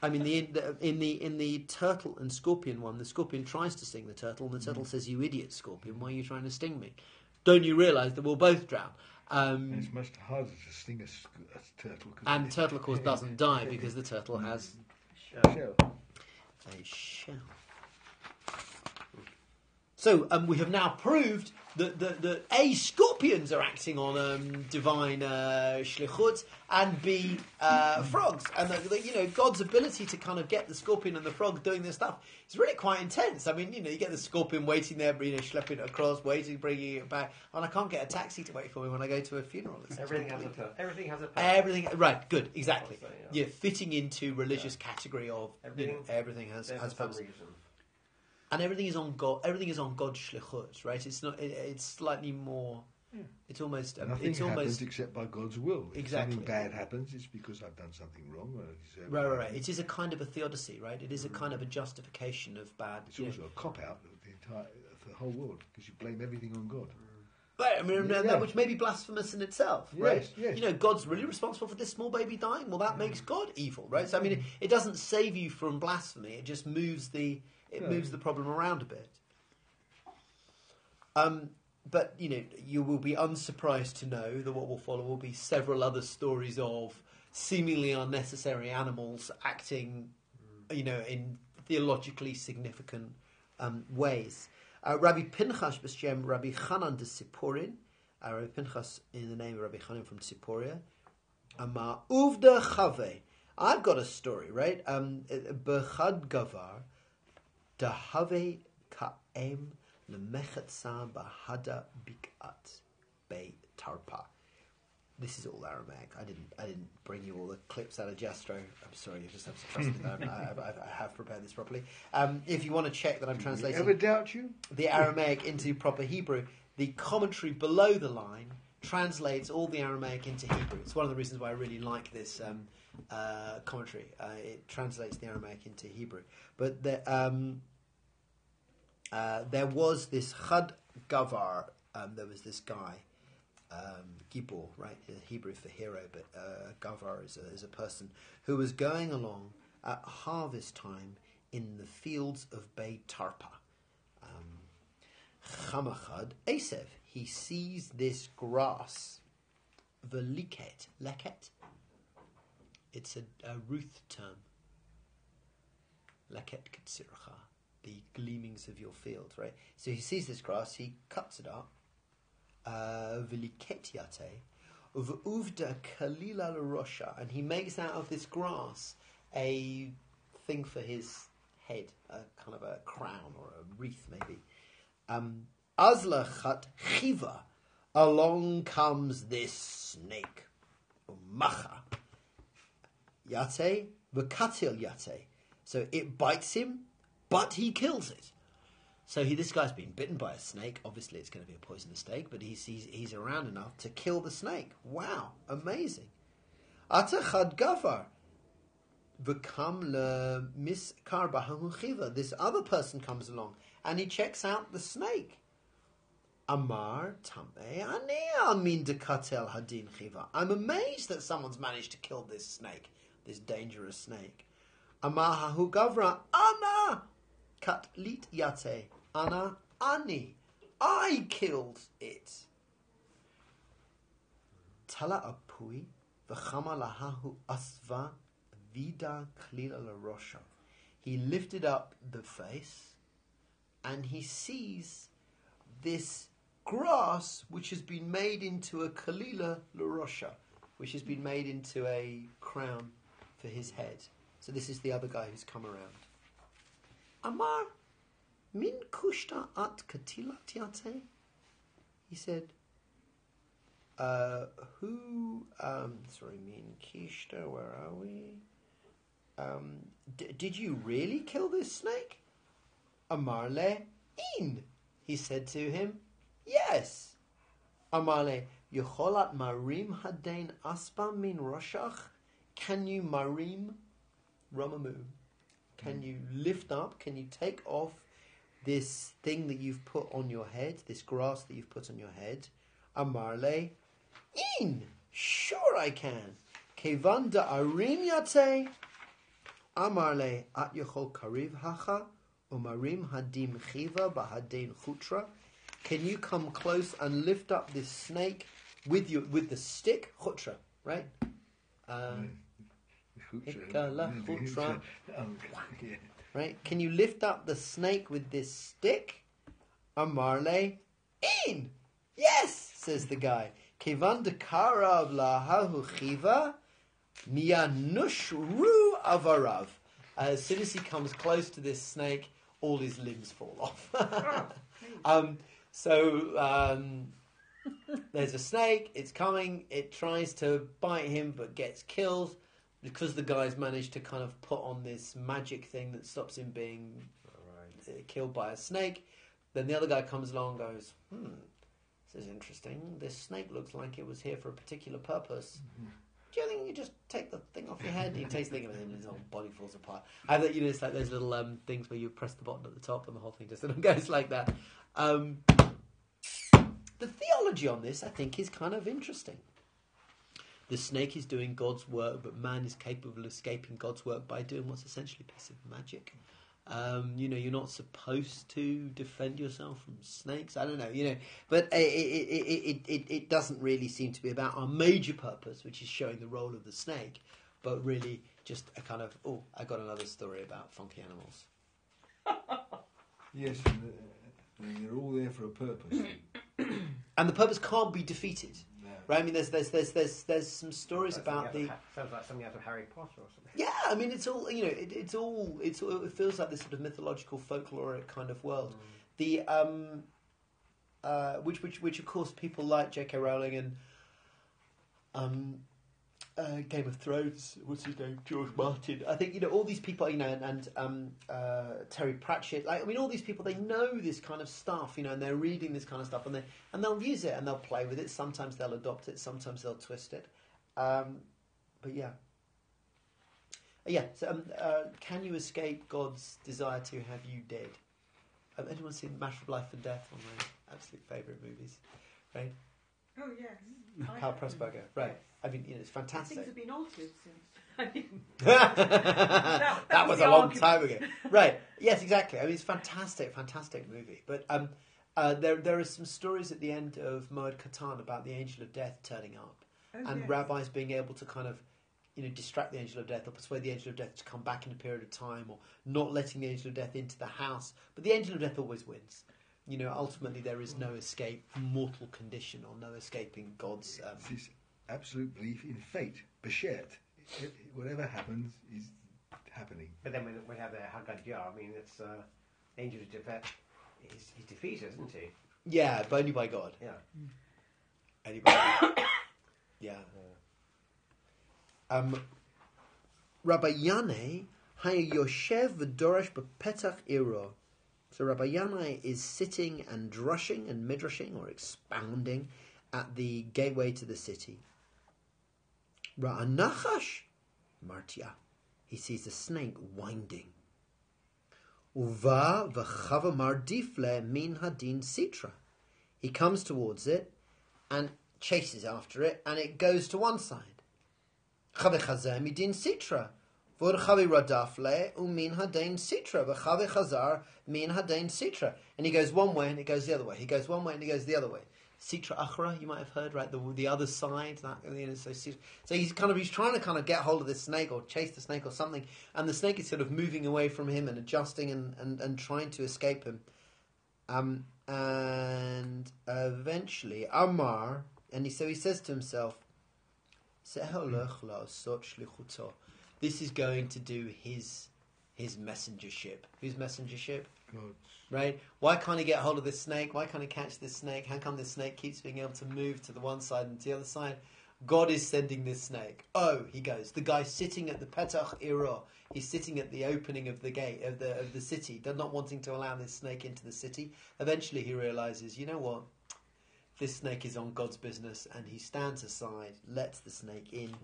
I mean, the, the, in the in the turtle and scorpion one, the scorpion tries to sting the turtle, and the turtle says, "You idiot, scorpion! Why are you trying to sting me? Don't you realise that we'll both drown?" Um, it's much harder to sting a, sc- a turtle. 'cause and the it- turtle, of course, doesn't die because the turtle has Shell. a shell. So um, we have now proved that, that, that A, scorpions are acting on um, divine uh, shlichut, and B, uh, frogs. And that, that, you know, God's ability to kind of get the scorpion and the frog doing this stuff is really quite intense. I mean, you know, you get the scorpion waiting there, you know, schlepping it across, waiting, bringing it back, and I can't get a taxi to wait for me when I go to a funeral. It's Everything has a. Everything has a purpose. Everything right, good, exactly. So, yeah. You're fitting into religious category of you know, Everything- everything has has purpose, reason. And everything is on God. Everything is on God's shlichut, right? It's not. It, it's slightly more. Hmm. It's almost. um, Nothing it's happens almost. except by God's will. If Exactly. something bad happens, it's because I've done something wrong. Or I uh, Right, right, right. It is a kind of a theodicy, right? It is a mm. kind of a justification of bad. It's you know. also a cop out of the entire of the whole world because you blame everything on God. Mm. Right, I mean, Yeah. that which may be blasphemous in itself, right? Yes, yes. You know, God's really responsible for this small baby dying. Well, that mm. makes God evil, right? So, I mean, it, it doesn't save you from blasphemy. It just moves the it Yeah. moves the problem around a bit. Um, but you know, you will be unsurprised to know that what will follow will be several other stories of seemingly unnecessary animals acting, you know, in theologically significant um, ways. Uh, Rabbi Pinchas b'shem Rabbi Chanan de Sipurin, uh, Rabbi Pinchas in the name of Rabbi Chanan from Sipuria, Amar Uvda Chave. I've got a story, right? Um, Bechad Gavar, Dahave Ka'em Lemechetza Bahada Bikat Be Tarpa. This is all Aramaic. I didn't. I didn't bring you all the clips out of Jastrow. I'm sorry. You just have to trust me. that I, I, I have prepared this properly. Um, if you want to check that I'm translating Ever doubt you? the Aramaic into proper Hebrew, the commentary below the line translates all the Aramaic into Hebrew. It's one of the reasons why I really like this um, uh, commentary. Uh, it translates the Aramaic into Hebrew. But the, um, uh, there was this Chad Gavar, um, there was this guy, um, Gibor, right? Hebrew for hero, but uh, Gavar is a, is a person who was going along at harvest time in the fields of Beit Tarpa. Um, Chamachad Esev, he sees this grass, the veliket, leket. It's a, a Ruth term. Leket katsiracha, the gleamings of your field, right? So he sees this grass, he cuts it up. Uh, Veliket yate, v'uvda kalila l'rosha, and he makes out of this grass a thing for his head, a kind of a crown or a wreath, maybe. Um, Azlachat chiva, along comes this snake, macha. Yate, v'katil yate. So it bites him, but he kills it. So he, this guy's been bitten by a snake. Obviously, it's going to be a poisonous snake, but he's, he's, he's around enough to kill the snake. Wow, amazing. Atachad gafar. Le b'hamuchiva. This other person comes along and he checks out the snake. Amar tameh ani amin dekatel hadin chiva. I'm amazed that someone's managed to kill this snake, this dangerous snake. Amar hahu gavra ana kat lit yate ana ani. I killed it. Tala apui v'chama lahahu asva vida klila larosha. He lifted up the face and he sees this grass which has been made into a kalila larosha, which has been made into a crown for his head. So this is the other guy who's come around. Amar min kushta at katilat yate? He said, uh, who, um, sorry, min kishta, where are we? Um, d- did you really kill this snake? Amarle in, he said to him, yes. Amarle, Yecholat marim hadain aspa min roshach? Can you marim Ramamu? Can you lift up? Can you take off this thing that you've put on your head, this grass that you've put on your head? Amarle, in, sure I can. Kevanda arim yate. Amarle at yochol kariv hacha umarim hadim chiva bahadain chutra. Can you come close and lift up this snake with your with the stick chutra, right? Um, Chutra. Oh, yeah. right? Can you lift up the snake with this stick? Amarle, in. Yes, says the guy. Kevan dekarav lahahu chiva miyanushru avarav. As soon as he comes close to this snake, all his limbs fall off. um, so um, there's a snake. It's coming. It tries to bite him, but gets killed because the guy's managed to kind of put on this magic thing that stops him being uh, killed by a snake. Then the other guy comes along and goes, hmm, this is interesting. This snake looks like it was here for a particular purpose. Do you think you just take the thing off your head? He takes the thing and then his whole body falls apart. I think you know it's like those little um, things where you press the button at the top and the whole thing just sort of goes like that. Um, the theology on this, I think, is kind of interesting. The snake is doing God's work, but man is capable of escaping God's work by doing what's essentially a piece of magic. Um, you know, you're not supposed to defend yourself from snakes. I don't know, you know, but it, it, it, it, it, it doesn't really seem to be about our major purpose, which is showing the role of the snake, but really just a kind of, oh, I got another story about funky animals. Yes, and, uh, they're all there for a purpose. And the purpose can't be defeated. Right? I mean, there's, there's, there's, there's, there's some stories Sounds about the. Ha- sounds like something out of Harry Potter or something. Yeah, I mean, it's all you know. It, it's all. It's all, it feels like this sort of mythological, folkloric kind of world. The um, uh, which which which of course people like J.K. Rowling and um, uh, Game of Thrones. What's his name? George Martin. I think you know all these people. You know, and, and um, uh, Terry Pratchett. Like I mean, all these people they know this kind of stuff. You know, and they're reading this kind of stuff, and they and they'll use it and they'll play with it. Sometimes they'll adopt it. Sometimes they'll twist it. Um, but yeah. Yeah, so um, uh, can you escape God's desire to have you dead? Have anyone seen Matter of Life and Death? One of my absolute favourite movies, right? Oh, yes. Have Pressburger, right? Yes. I mean, you know, it's fantastic. Things have been altered since. I didn't. that, that was was a long argument. time ago, right? Yes, exactly. I mean, it's fantastic, fantastic movie. But um, uh, there there are some stories at the end of Moed Katan about the Angel of Death turning up. Oh, and yes. rabbis being able to kind of you know distract the angel of death or persuade the angel of death to come back in a period of time or not letting the angel of death into the house but the angel of death always wins you know ultimately there is no escape from mortal condition or no escaping god's um, It's this absolute belief in fate, Beshet. Whatever happens is happening. But then we, we have the Haggadah. I mean, it's uh, angel of death. He's, he's defeated, isn't he? yeah but only by god Yeah. only by god yeah um, Rabbi Yanai hayoshev v'doresh b'petach iro So Rabbi Yanai is sitting and drushing and midrashing or expounding at the gateway to the city. Ra'anachash Martia. He sees a snake winding. Uva v'chava mardifle min hadin sitra. He comes towards it and chases after it, and it goes to one side. Midin sitra. And he goes one way and it goes the other way. He goes one way and he goes the other way. Sitra achra, you might have heard, right? The the other side. That you know, so, so he's kind of he's trying to kind of get hold of this snake or chase the snake or something, and the snake is sort of moving away from him and adjusting and, and, and trying to escape him. Um, and eventually, Amar, and he, so he says to himself. This is going to do his his messengership. Whose messengership? God. Right? Why can't he get hold of this snake? Why can't he catch this snake? How come this snake keeps being able to move to the one side and to the other side? God is sending this snake. Oh, he goes. The guy sitting at the Petach Ira. He's sitting at the opening of the gate of the of the city, They're not wanting to allow this snake into the city. Eventually, he realizes, you know what? This snake is on God's business, and he stands aside, lets the snake in.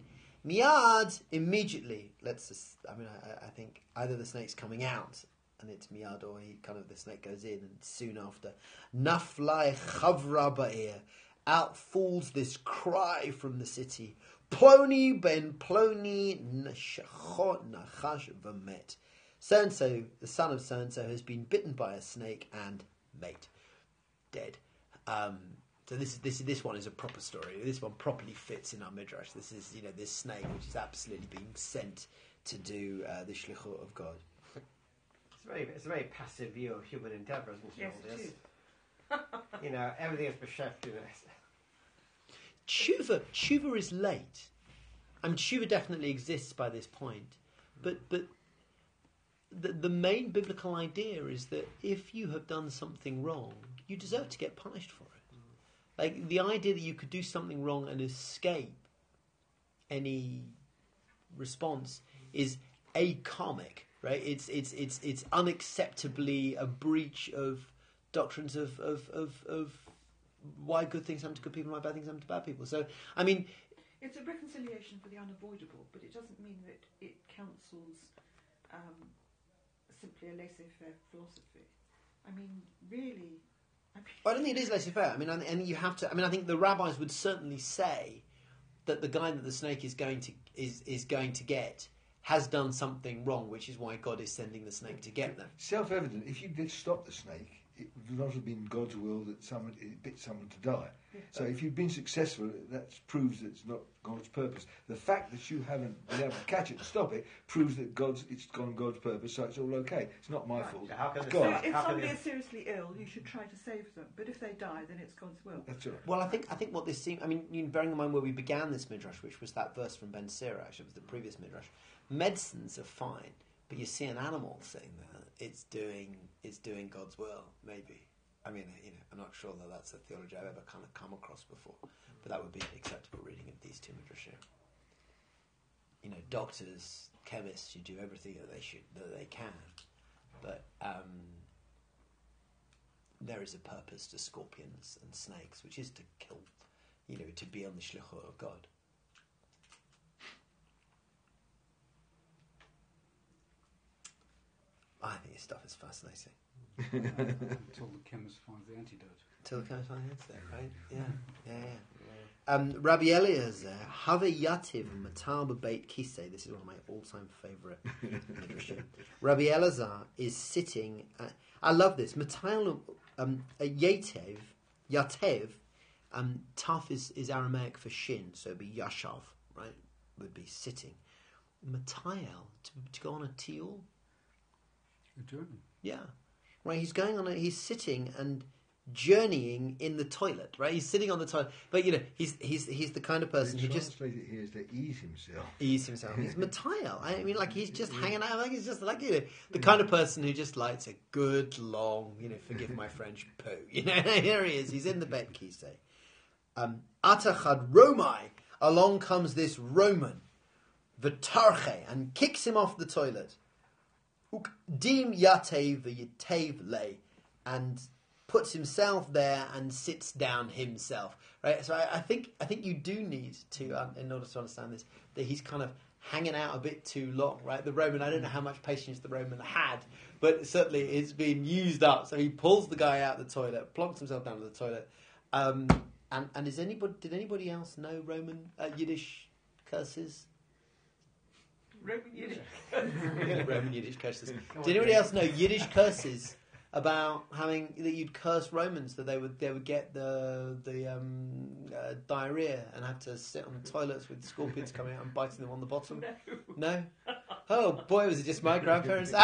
Miad immediately lets this. I mean, I, I think either the snake's coming out and it's miad, or he kind of the snake goes in, and soon after, naflai chavra ba'ir, out falls this cry from the city. Ploni ben Ploni nachash v'met. So and so, the son of so and so, has been bitten by a snake and mate, dead. Um, so this is this this one is a proper story. This one properly fits in our midrash. This is you know this snake which is absolutely being sent to do uh, the shlichut of God. It's a very, it's a very passive view of human endeavour, isn't it? Yes, all this? is. You know, everything is beschäftigt. Tshuva, tshuva is late. I mean, tshuva definitely exists by this point, but but the the main biblical idea is that if you have done something wrong, you deserve to get punished for it. Like the idea that you could do something wrong and escape any response is a comic, right? It's it's it's it's unacceptably a breach of doctrines of of of, of why good things happen to good people and why bad things happen to bad people. So I mean, It's a reconciliation for the unavoidable, but it doesn't mean that it counsels um, simply a laissez-faire philosophy. I mean, really. I don't think it is laissez-faire. I mean, I, and you have to. I mean, I think the rabbis would certainly say that the guy that the snake is going to is is going to get has done something wrong, which is why God is sending the snake to get them. Self-evident. If you did stop the snake, it would not have been God's will that someone it bit someone to die. So if you've been successful, that proves that it's not God's purpose. The fact that you haven't been able to catch it and stop it proves that God's it's gone God's purpose, so it's all okay. It's not my Right, fault. so how can it's the So if How somebody you- is seriously ill, you should try to save them. But if they die, then it's God's will. That's all right. Well, I think I think what this seems. I mean, you know, bearing in mind where we began this midrash, which was that verse from Ben Sira, actually, was the previous midrash. Medicines are fine, but you see an animal sitting there, it's doing it's doing God's will. Maybe. I mean, you know, I'm not sure that that's a theology I've ever kind of come across before, but that would be an acceptable reading of these two midrashim. You know, doctors, chemists, you do everything that they should that they can, but um, there is a purpose to scorpions and snakes, which is to kill, you know, to be on the shlichut of God. I think this stuff is fascinating. Until the chemist finds the antidote. Until the kind the antidote, right? Yeah, yeah, yeah. Um, Rabbi Eliezer, Have a Yativ Matar Beit Kisei. This is one of my all-time favourite midrashim. Rabbi Elazar is sitting. At, I love this. Matar um, uh, Yatev, Yatev. Um, Taf is, is Aramaic for shin, so it'd be Yashav, right? Would be sitting. Matael to, to go on a tiul. A journey. Yeah, right. He's going on. A, he's sitting and journeying in the toilet. Right. He's sitting on the toilet, but you know, he's he's he's the kind of person who just translate it here to ease himself. ease himself. He's Matayel. I mean, like he's just hanging out. Like he's just like you know, the kind of person who just likes a good long, you know, forgive my French, poo. You know, here he is. He's in the bed, Kise. Um, Atachad Romai. Along comes this Roman, Vitarche, and kicks him off the toilet. Dim yatev v'yatev le, and puts himself there and sits down himself. Right. So I, I think I think you do need to, um, in order to understand this, that he's kind of hanging out a bit too long. Right. The Roman. I don't know how much patience the Roman had, but certainly it's been used up. So he pulls the guy out the toilet, plonks himself down to the toilet. Um, and and is anybody? Did anybody else know Roman uh, Yiddish curses? Roman Yiddish. Roman Yiddish curses. Did anybody else know Yiddish curses about having that you'd curse Romans that they would they would get the the um, uh, diarrhea and have to sit on the toilets with scorpions coming out and biting them on the bottom? No. Oh boy, was it just my grandparents? there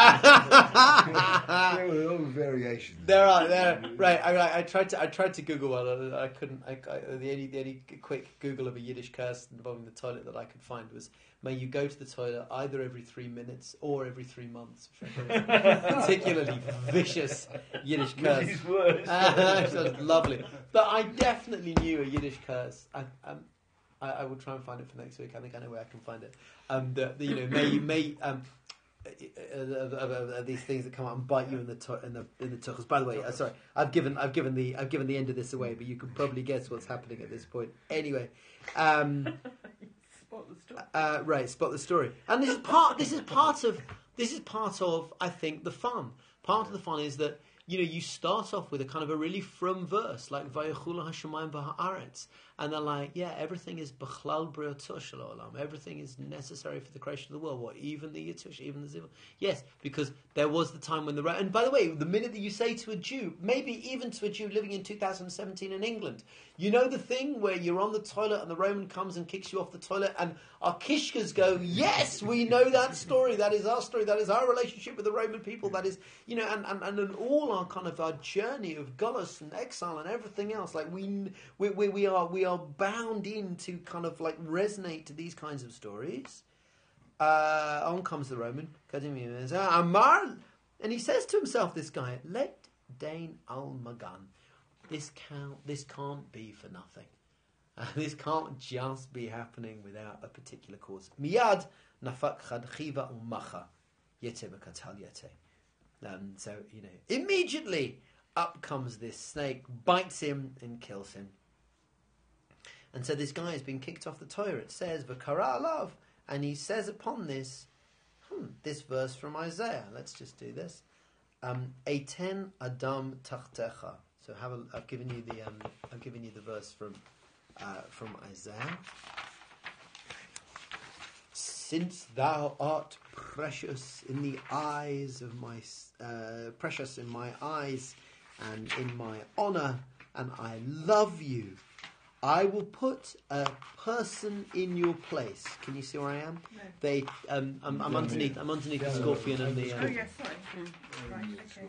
were all variations. There are there right. I, I, I tried to I tried to Google one. and I couldn't. I, the only the only quick Google of a Yiddish curse involving the toilet that I could find was "May you go to the toilet either every three minutes or every three months." Which I thought was a particularly vicious Yiddish curse. These words. it's lovely. But I definitely knew a Yiddish curse. I, um, I, I will try and find it for next week. I think I know where I can find it. Um, you know, may may um, uh, uh, uh, uh, these things that come out and bite you in the to- in the in the tuchus. By the way, uh, sorry, I've given I've given the I've given the end of this away, but you can probably guess what's happening at this point. Anyway, um, Spot the story. uh, right, spot the story. And this is part. This is part of. This is part of. I think the fun. Part of the fun is that you know you start off with a kind of a really from verse like Vayachula Hashemayim B'Haaretz, and they're like, yeah, everything is B'chlal Briyotush Olam. Everything is necessary for the creation of the world. What even the Yitush, even the Zivah. Yes, because there was the time when the and by the way, the minute that you say to a Jew, maybe even to a Jew living in 2017 in England, you know the thing where you're on the toilet and the Roman comes and kicks you off the toilet, and our kishkas go, yes, we know that story. That is our story. That is our relationship with the Roman people. That is, you know, and and, and in all our kind of our journey of gullus and exile and everything else, like we we we, we are we are bound in to kind of like resonate to these kinds of stories. Uh, on comes the Roman, Amar, and he says to himself, this guy, let Dain al Magan, this can't, this can't be for nothing. Uh, this can't just be happening without a particular cause. Miyad nafak chad chiva umacha. Um, so you know, immediately up comes this snake, bites him and kills him. And so this guy has been kicked off the Torah. It says v'kara love, and he says upon this, hmm, this verse from Isaiah. Let's just do this. Um, Eiten Adam Tachtecha. So have a, I've given you the um, I've given you the verse from uh, from Isaiah. since thou art precious in the eyes of my uh, precious in my eyes and in my honor, and I love you. I will put a person in your place. Can you see where I am? No. They, um, I'm, I'm underneath. I'm underneath the scorpion and the. Oh Uh, yes, sorry. Right, okay.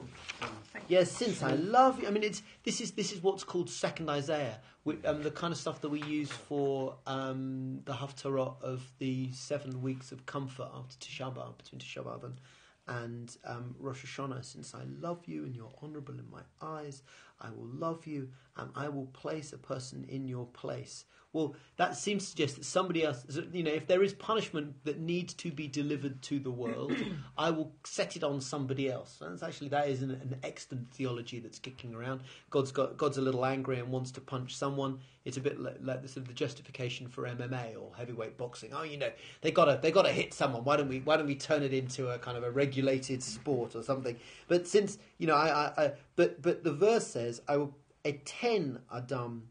Thank you. Yes, since I love you. I mean, it's this is this is what's called second Isaiah, which, um, the kind of stuff that we use for um, the Haftarah of the seven weeks of comfort after Tisha B'av, between Tisha B'av and, and um, Rosh Hashanah. Since I love you and you're honourable in my eyes, I will love you and I will place a person in your place. Well, that seems to suggest that somebody else, you know, if there is punishment that needs to be delivered to the world, I will set it on somebody else. And actually that is an, an excellent theology that's kicking around. God's got God's a little angry and wants to punch someone. It's a bit like, like the sort of the justification for MMA or heavyweight boxing. Oh, you know, they gotta they gotta hit someone. Why don't we why don't we turn it into a kind of a regulated sport or something? But since you know, I, I, I but but the verse says, "I will eten Adam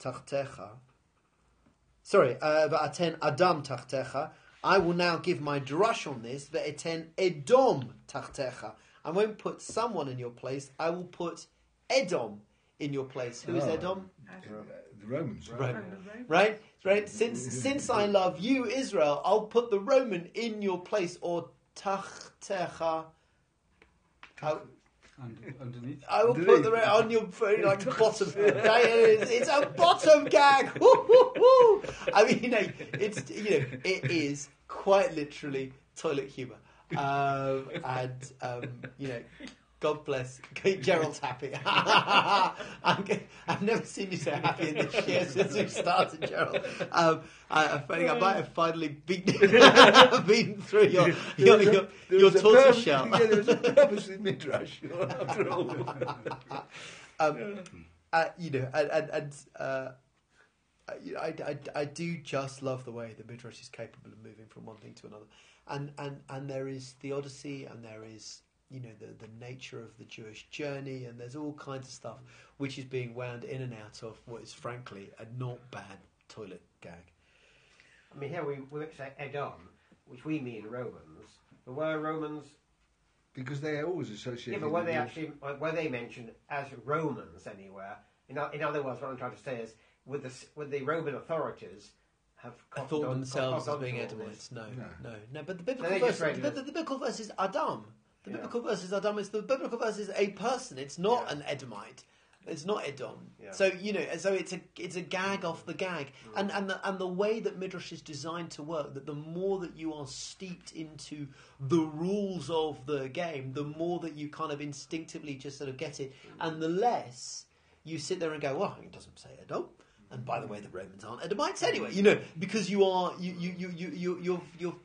tachtecha." Sorry, uh, "Va'aten Adam tachtecha." I will now give my drush on this. "Va'eten Edom tachtecha." I won't put someone in your place. I will put Edom in your place. Who is Oh. Edom? The Romans. Right. Right, right. Since since I love you, Israel, I'll put the Roman in your place, or tachtecha. I, Und, underneath. I will put the Ro- on your very like bottom. It's, it's a bottom gag. Woo, woo, woo. I mean, you know, it's you know, it is quite literally toilet humour, um, and um, you know. God bless. Gerald's happy. I've never seen you so happy in this year since we started, Gerald. Um, I, I think I might have finally beaten, beaten through your your, your, your tortoise purpose- shell. Yeah, there was a purpose in Midrash, after all. um, uh, you know, and and, and uh, I, I, I do just love the way the midrash is capable of moving from one thing to another, and and and there is the Odyssey, and there is you know the the nature of the Jewish journey, and there's all kinds of stuff which is being wound in and out of what is frankly a not bad toilet gag. I mean, here we, we say Edom, which we mean Romans. But were Romans, Because they are always yeah, associated but were they the- actually, were they mentioned as Romans anywhere? In, in other words, what I'm trying to say is, would the, s- would the Roman authorities have I cottoned thought on- themselves as being Edomites. No, No. no, no. But the biblical they verse, the, the, the biblical verse is Adam. The Yeah. biblical verse is Adam. It's the biblical verse is a person. It's not Yeah. an Edomite. It's not Edom. Yeah. So you know, so it's a it's a gag off the gag, and and the, and the way that midrash is designed to work, that the more that you are steeped into the rules of the game, the more that you kind of instinctively just sort of get it, mm. and the less you sit there and go, well, it doesn't say Edom. And by the way, the Romans aren't Edomites anyway, you know, because you are you you you you you you're, you're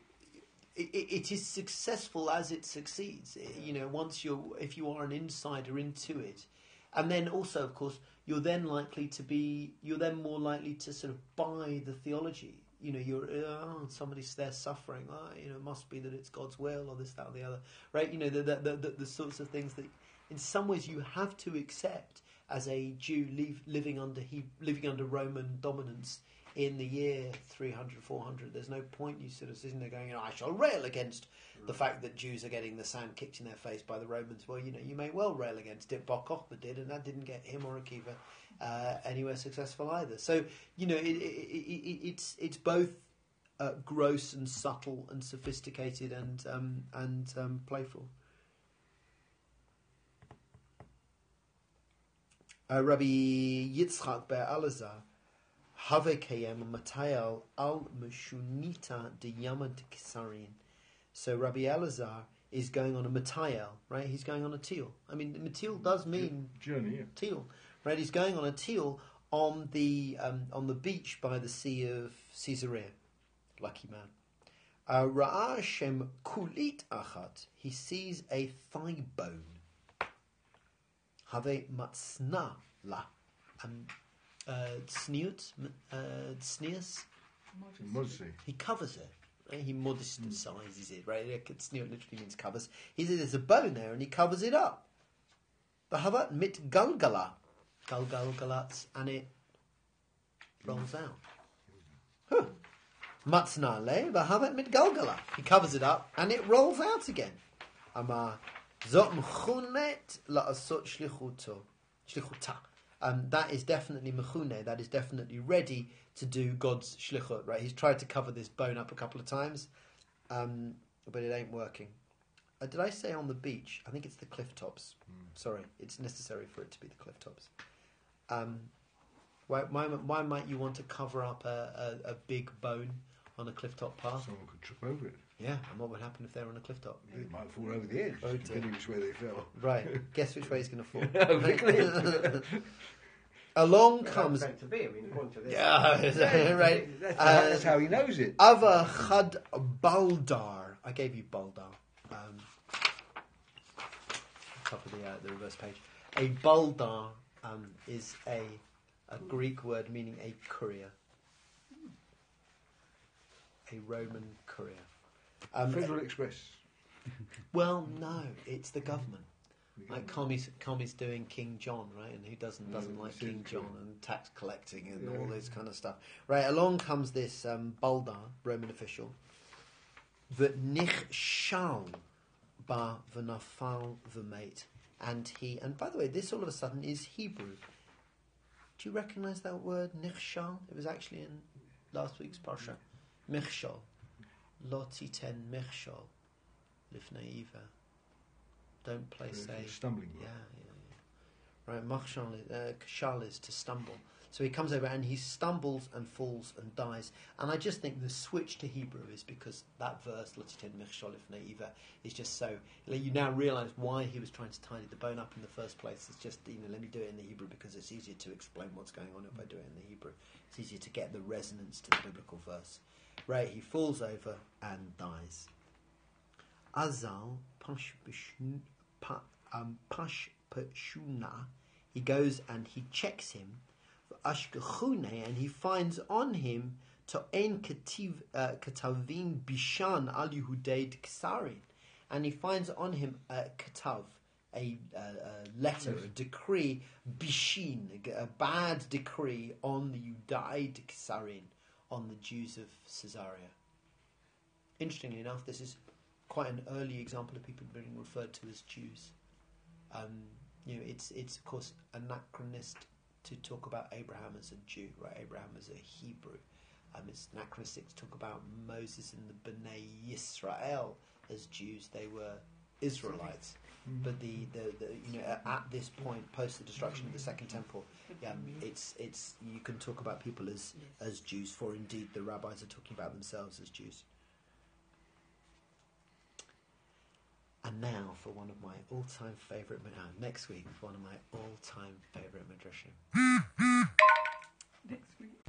it, it is successful as it succeeds. Eh, I- You know, once you're if you are an insider into it, and then also, of course, you're then likely to be you're then more likely to sort of buy the theology. You know, you're oh, somebody's there suffering. Oh, you know, it must be that it's God's will or this, that, or the other, right? You know, the the, the, the, the sorts of things that, in some ways, you have to accept as a Jew live, living under he, living under Roman dominance in the year 300, 400. There's no point you sort of sitting there going, I shall rail against the fact that Jews are getting the sand kicked in their face by the Romans. Well, you know, you may well rail against it. Bar Kokhba did, and that didn't get him or Akiva uh, anywhere successful either. So, you know, it, it, it, it, it's it's both uh, gross and subtle and sophisticated and um, and um, playful. Uh, Rabbi Yitzchak Ber Alazar, Have Kayem Matayal Al Meshunita de Yamad Kisarin. So Rabbi Elazar is going on a matayel, right? He's going on a teal. I mean, teal does mean journey. Yeah. teal, right? He's going on a teal on the um, on the beach by the Sea of Caesarea. Lucky man. Uh, Ra'a Shem Kulit Achat. He sees a thigh bone. Have matsna la. Uh, sneut, uh, sneers. Modesty. Modesty. He covers it. Right? He modesticises it, right? Sneer literally means covers. He says there's a bone there and he covers it up. Bahavat mit galgala. Galgalgalats and it rolls out. Huh. Matznale v'havet mit galgala. He covers it up and it rolls out again. Amar zot mchunet la'asot shlichuto. Shlichuta. Um, that is definitely mechune. That is definitely ready to do God's shlichut. Right? He's tried to cover this bone up a couple of times, um, but it ain't working. Uh, did I say on the beach? I think it's the cliff tops. Sorry, it's necessary for it to be the cliff tops. Um, why, why, why might you want to cover up a, a, a big bone on a cliff top path? Someone could trip over it. Yeah, and what would happen if they're on a cliff top? They might fall over the edge, Oh, dear. depending which way they fell. Right, guess which way he's going to fall. Over the cliff. Along That's comes. meant to be. I mean, according to this. Yeah, right. That's, Uh, how he knows it. Ava Chad Baldar. I gave you Baldar. Um, top of the, uh, the reverse page. A Baldar um, is a, a Greek word meaning a courier. A Roman courier. Um, Federal Express. well, no, it's the government. Like Commie's, Commie's doing King John, right? And who doesn't doesn't Mm, like King John and tax collecting and Yeah. all this kind of stuff, right? Along comes this um, Baldar, Roman official, that nichshal ba v'nafal v'mate, and he. And by the way, this all of a sudden is Hebrew. Do you recognise that word nichshal? It was actually in last week's parsha. Michshal, titen michshal, lifnei iver. Don't place a stumbling yeah, block. yeah, yeah. Right, machshal is, uh, kshal is to stumble. So he comes over and he stumbles and falls and dies. And I just think the switch to Hebrew is because that verse, Latitin Mechshol Neiva, is just so. like, You now realise why he was trying to tidy the bone up in the first place. It's just, you know, let me do it in the Hebrew because it's easier to explain what's going on if I do it in the Hebrew. It's easier to get the resonance to the biblical verse. Right, he falls over and dies. Azal um, Pashpashuna, he goes and he checks him for Ashkechune and he finds on him to ein kativ, uh, katavin bishan al Yehudaid ksarin and he finds on him a katav, a, a, a letter, a decree, bishin, a, a bad decree on the Yudaid ksarin, on the Jews of Caesarea. Interestingly enough, this is quite an early example of people being referred to as Jews. Um, you know, it's it's of course anachronist to talk about Abraham as a Jew, right? Abraham as a Hebrew. Um, it's anachronistic to talk about Moses and the Bnei Yisrael as Jews. They were Israelites, but the, the, the you know at, this point, post the destruction of the Second Temple, um, it's it's you can talk about people as as Jews. For indeed, the rabbis are talking about themselves as Jews. And now for one of my all-time favourite, uh, next week for one of my all-time favourite midrashim. Next week.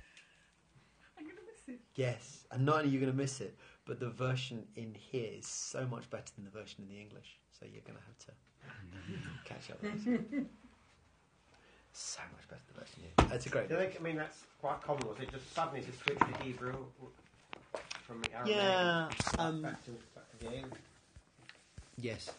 I'm going to miss it. Yes, and not only are you going to miss it, but the version in here is so much better than the version in the English. So you're going to have to catch up. so much better than the version here. It's a great. Do you think, I mean, that's quite common, was it? Just suddenly to switch to Hebrew from Aramaic Yeah, back, um, back to, back to the English? Yes.